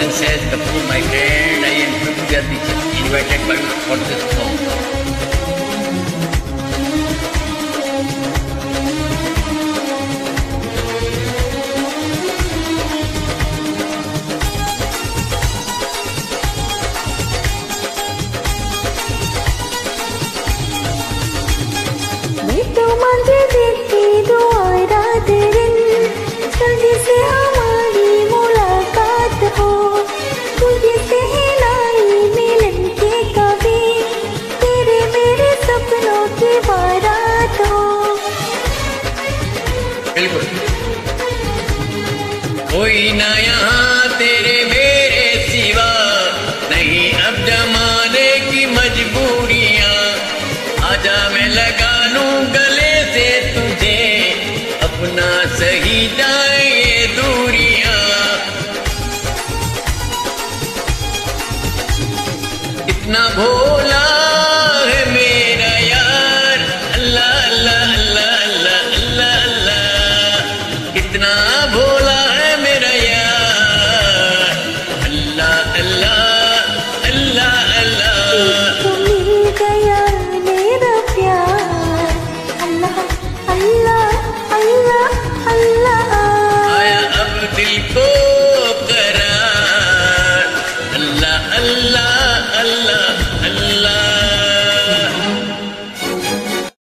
and says, Kapoor, my friend, I am happy that we invited by for this song. Itu manja बिल्कुल। कोई ना तेरे मेरे सिवा नहीं अब जमाने की मजबूरियाँ। आजा मैं लगा गले से तुझे, अपना सही भोला कितना भोला है मेरा यार। अल्लाह अल्लाह अल्लाह अल्लाह। गया मेरा प्यार। अल्लाह। आया अब दिल को करार। अल्लाह अल्लाह अल्लाह अल्लाह।